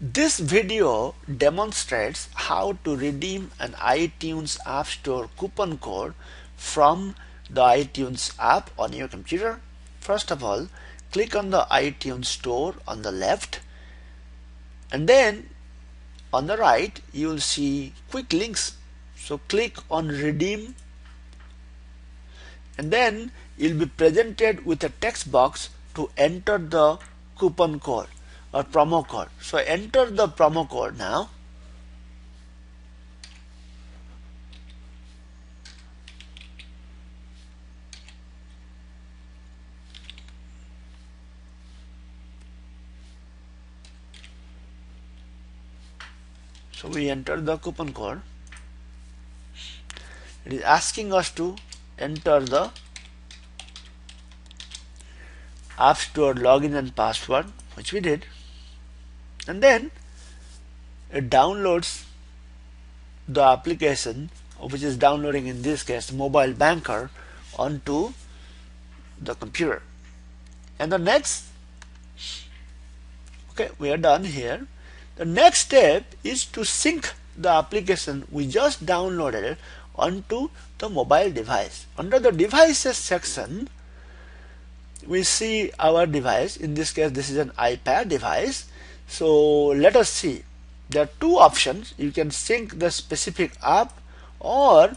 This video demonstrates how to redeem an iTunes App Store coupon code from the iTunes app on your computer. First of all, click on the iTunes Store on the left and then on the right you will see quick links. So click on redeem and then you'll be presented with a text box to enter the coupon code or promo code. So enter the promo code now. So we enter the coupon code. It is asking us to enter the App Store login and password, which we did and then it downloads the application which is downloading in this case mobile banker onto the computer. And the next okay we are done here. The next step is to sync the application we just downloaded onto the mobile device. Under the devices section we see our device. In this case this is an iPad device so let us see. There are two options. You can sync the specific app or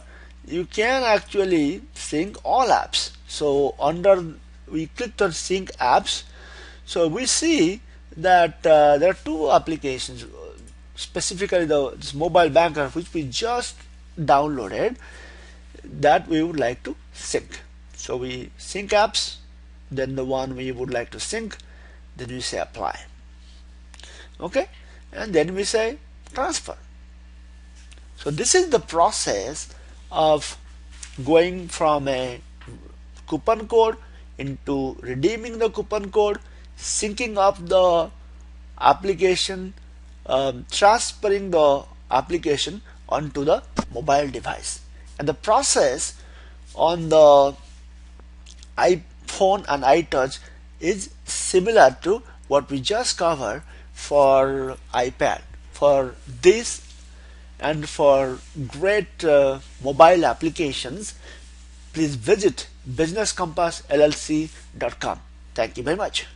you can actually sync all apps. So under we clicked on sync apps. So we see that uh, there are two applications specifically the mobile banker which we just downloaded that we would like to sync. So we sync apps then the one we would like to sync then we say apply okay? And then we say transfer. So this is the process of going from a coupon code into redeeming the coupon code syncing up the application um, transferring the application onto the mobile device. And the process on the iPhone and iTouch is similar to what we just covered for iPad. For this and for great uh, mobile applications, please visit businesscompassllc.com. Thank you very much.